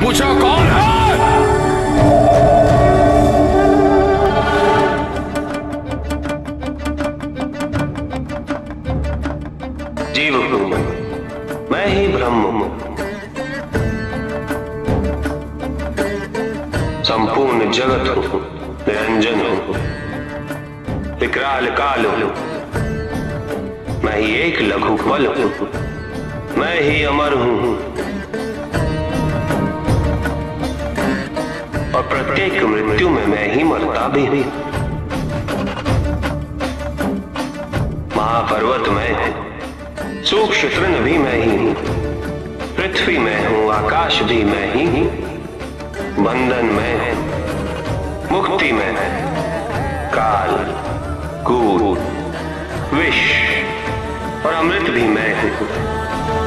पूछा कौन है? जीव हूँ मैं ही ब्रह्म हूँ। संपूर्ण जगत हूँ, निरंजन हूँ। विकराल काल हूँ। मैं ही एक लघु बल हूँ। मैं ही अमर हूँ। और प्रत्येक मृत्यु में मैं ही मरता भी हूँ महापर्वत मैं सूक्ष्म तृण भी मैं ही हूँ पृथ्वी में हूँ आकाश भी मैं ही हूँ बंधन में मुक्ति में है काल कूद विष और अमृत भी मैं हूँ।